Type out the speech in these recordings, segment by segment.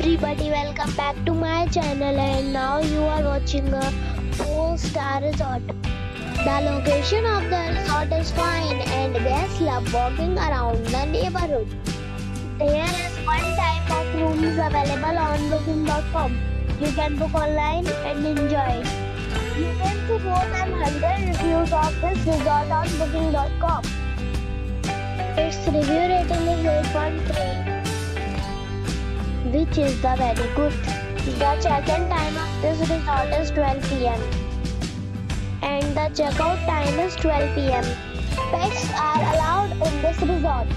everybody welcome back to my channel and now you are watching a 4 star resort. The location of the resort is fine and guests love walking around the neighborhood. There is one type of rooms available on booking.com. You can book online and enjoy. You can see more than 100 reviews of this resort on booking.com. Its review rating is 8.3 which is the very good. The check-in time of this resort is 12 pm and the checkout time is 12 pm. Pets are allowed in this resort.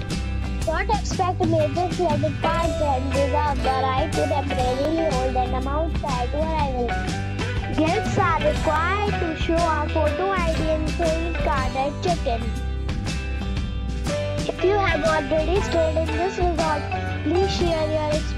Don't expect major credit cards and reserve the right to temporarily hold an amount prior to arrival. Guests are required to show a photo ID and credit card at check-in. If you have already stayed in this resort, please share your experience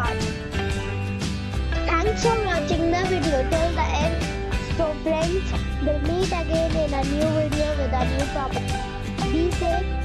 We'll meet again in a new video with a new topic. Be safe